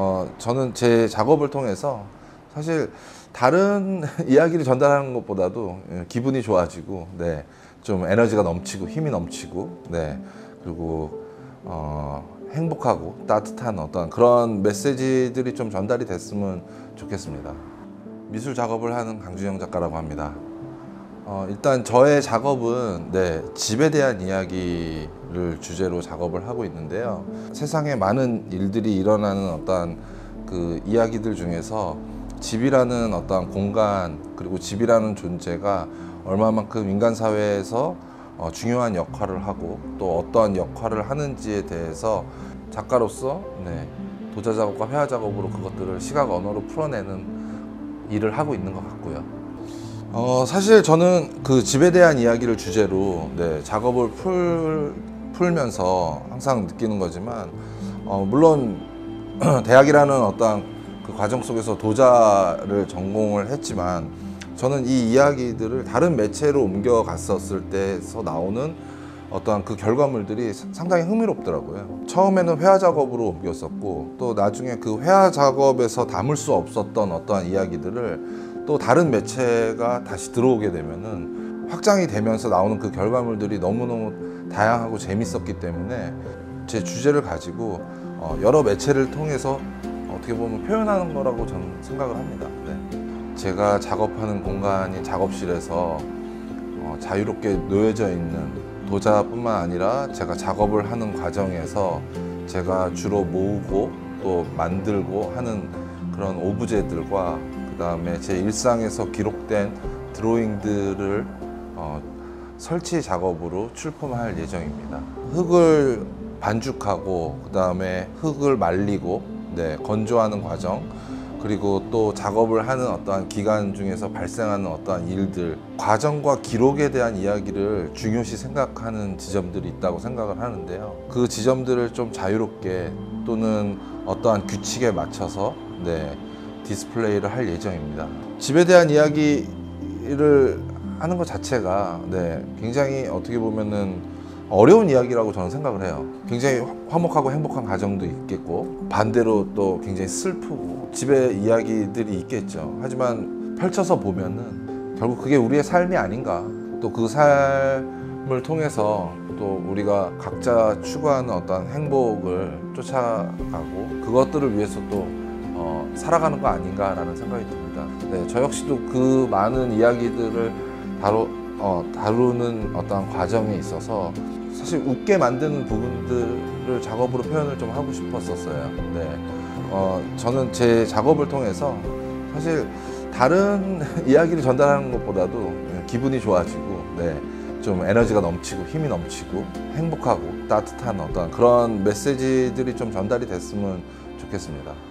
어, 저는 제 작업을 통해서 사실 다른 이야기를 전달하는 것보다도 예, 기분이 좋아지고, 네, 좀 에너지가 넘치고 힘이 넘치고, 네, 그리고 어, 행복하고 따뜻한 어떤 그런 메시지들이 좀 전달이 됐으면 좋겠습니다. 미술 작업을 하는 강준영 작가라고 합니다. 어, 일단 저의 작업은 네, 집에 대한 이야기를 주제로 작업을 하고 있는데요. 세상에 많은 일들이 일어나는 어떤 그 이야기들 중에서 집이라는 어떤 공간 그리고 집이라는 존재가 얼마만큼 인간 사회에서 어, 중요한 역할을 하고 또 어떠한 역할을 하는지에 대해서 작가로서 네, 도자 작업과 회화 작업으로 그것들을 시각 언어로 풀어내는 일을 하고 있는 것 같고요. 어, 사실 저는 그 집에 대한 이야기를 주제로 네, 작업을 풀, 풀면서 항상 느끼는 거지만 어, 물론 대학이라는 어떤 그 과정 속에서 도자를 전공을 했지만 저는 이 이야기들을 다른 매체로 옮겨갔었을 때서 나오는 어떠한 그 결과물들이 사- 상당히 흥미롭더라고요. 처음에는 회화 작업으로 옮겼었고 또 나중에 그 회화 작업에서 담을 수 없었던 어떠한 이야기들을 또 다른 매체가 다시 들어오게 되면은 확장이 되면서 나오는 그 결과물들이 너무너무 다양하고 재밌었기 때문에 제 주제를 가지고 어, 여러 매체를 통해서 어떻게 보면 표현하는 거라고 저는 생각을 합니다. 네. 제가 작업하는 공간이 작업실에서 어, 자유롭게 놓여져 있는 도자뿐만 아니라 제가 작업을 하는 과정에서 제가 주로 모으고 또 만들고 하는 그런 오브제들과 그 다음에 제 일상에서 기록된 드로잉들을 어, 설치 작업으로 출품할 예정입니다. 흙을 반죽하고 그 다음에 흙을 말리고 네, 건조하는 과정 그리고 또 작업을 하는 어떠한 기간 중에서 발생하는 어떠한 일들 과정과 기록에 대한 이야기를 중요시 생각하는 지점들이 있다고 생각을 하는데요. 그 지점들을 좀 자유롭게 또는 어떠한 규칙에 맞춰서 네, 디스플레이를 할 예정입니다. 집에 대한 이야기를 하는 것 자체가 네, 굉장히 어떻게 보면은 어려운 이야기라고 저는 생각을 해요. 굉장히 화목하고 행복한 가정도 있겠고 반대로 또 굉장히 슬프고 집에 이야기들이 있겠죠. 하지만 펼쳐서 보면은 결국 그게 우리의 삶이 아닌가. 또 그 삶을 통해서 또 우리가 각자 추구하는 어떤 행복을 쫓아가고 그것들을 위해서 또 어, 살아가는 거 아닌가라는 생각이 듭니다. 네, 저 역시도 그 많은 이야기들을 다루, 어, 다루는 어떤 과정에 있어서 사실 웃게 만드는 부분들을 작업으로 표현을 좀 하고 싶었었어요. 네, 어, 저는 제 작업을 통해서 사실 다른 이야기를 전달하는 것보다도 기분이 좋아지고, 네, 좀 에너지가 넘치고 힘이 넘치고 행복하고 따뜻한 어떤 그런 메시지들이 좀 전달이 됐으면 좋겠습니다.